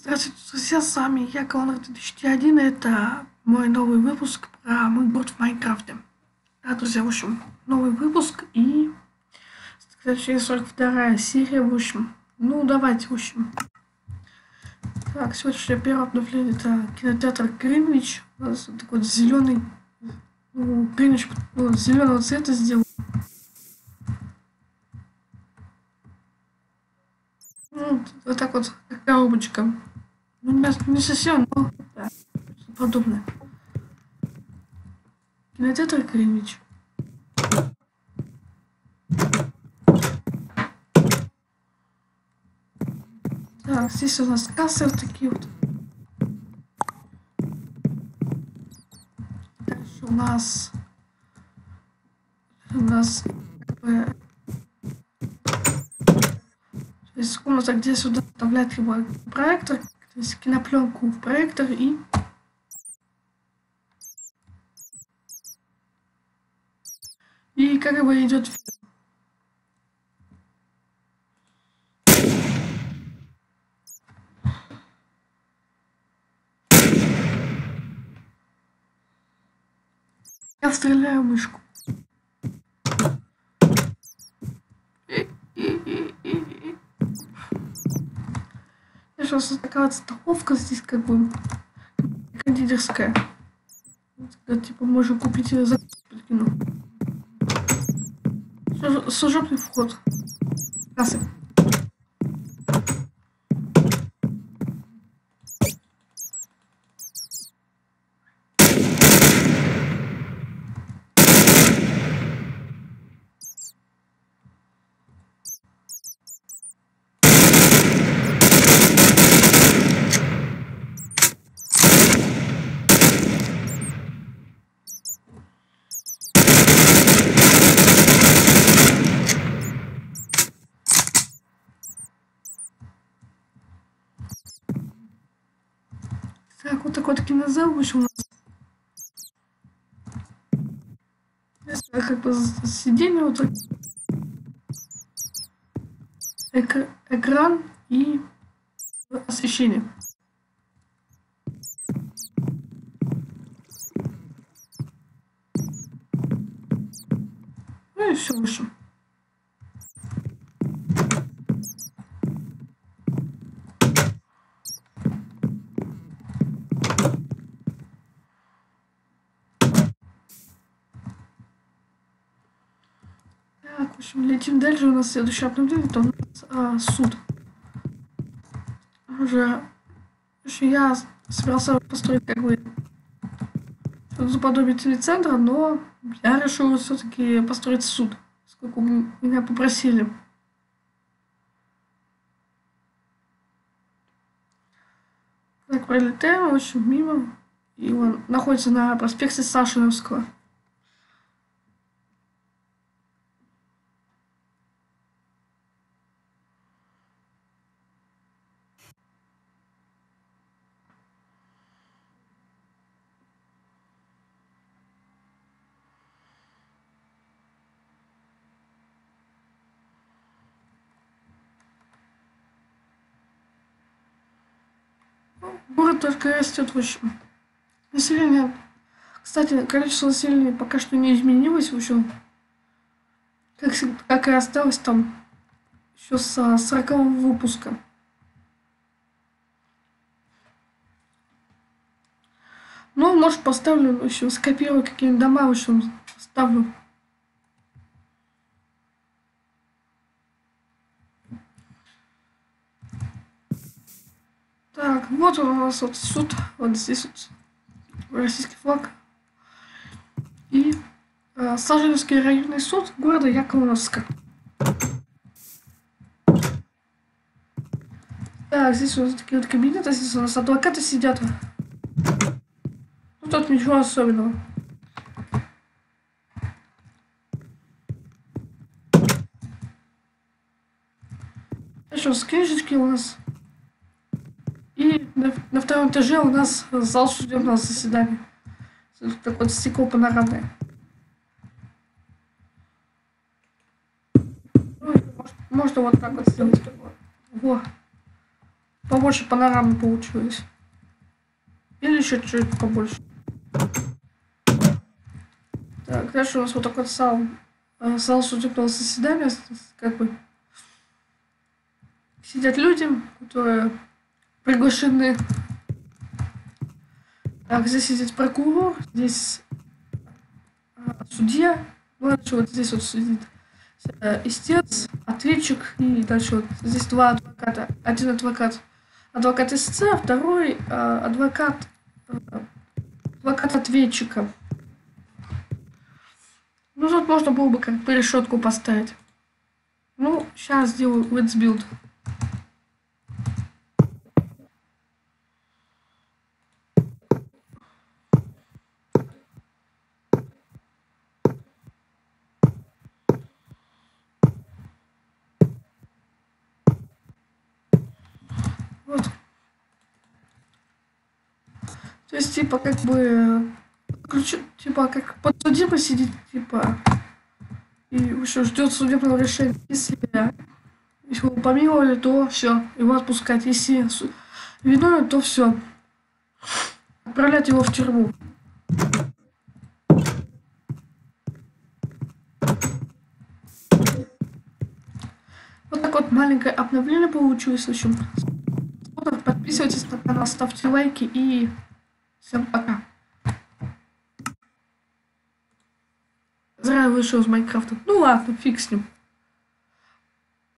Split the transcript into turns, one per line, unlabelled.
Здравствуйте, друзья, с вами я, Конор 2001. Это мой новый выпуск про мой в Майнкрафте. Да, друзья, в общем, новый выпуск и следующая 42 серия, в общем. Ну, давайте, в общем. Так, сегодняшнее первое обновление это кинотеатр Гринвич. У нас такой зеленый, ну, Гринвич ну, зеленого цвета сделал. Ну, вот так вот, коробочка. Ну, не, совсем, но да, подобное. Кинотеатр Гринвич. Так, здесь у нас кассы вот такие вот. Дальше у нас у нас как бы то есть комната, где сюда вставлять либо проектор, кинопленку в проектор и и как бы идет Я стреляю мышку. Я сейчас такая столовка здесь как бы кондитерская. Когда, типа можно купить за прикину. Служебный вход. Кассы. Так, вот такой вот кинозал вышел у нас. Здесь как бы сиденье вот так. Экр экран и освещение. Ну и все, в общем. Летим дальше. У нас следующее обновление, это у нас а, суд. Уже, общем, я собирался построить как бы заподобие телецентра, но я решил все-таки построить суд, сколько меня попросили. Так, пролетаем, общем, мимо. И он находится на проспекте Сашиновского. Только растет, в общем. Население... Кстати, количество населения пока что не изменилось, в общем. Как, как и осталось там еще с 40 выпуска. Ну, может, поставлю, в общем, скопирую какие-нибудь дома, в общем, ставлю. Так, вот у нас вот суд, вот здесь вот российский флаг. И э, Саженский районный суд города Яковлевска. Так, здесь у нас такие вот кабинеты, здесь у нас адвокаты сидят. Ну тут ничего особенного. Еще с книжечки у нас и на, на втором этаже у нас зал судебного заседания. Так вот стекло панорамное. Ну, можно, можно вот так вот сделать. Во. побольше панорамы получилось. Или еще чуть побольше. Так, дальше у нас вот такой зал, э, зал судебного заседания, как бы сидят люди, которые приглашены. Так, здесь сидит прокурор, здесь а, судья, дальше вот здесь вот сидит э, истец, ответчик, и дальше вот здесь два адвоката. Один адвокат, адвокат истца, второй э, адвокат, э, адвокат ответчика. Ну, тут можно было бы как бы решетку поставить. Ну, сейчас сделаю let's build. Вот. То есть, типа, как бы ключ, типа, как подсудимый сидит, типа, и еще ждет судебного решения. Если, его помиловали, то все, его отпускать. Если виновен, то все. Отправлять его в тюрьму. Вот так вот маленькое обновление получилось. В общем, подписывайтесь на канал, ставьте лайки и всем пока. Зря вышел из Майнкрафта. Ну ладно, фиг с ним.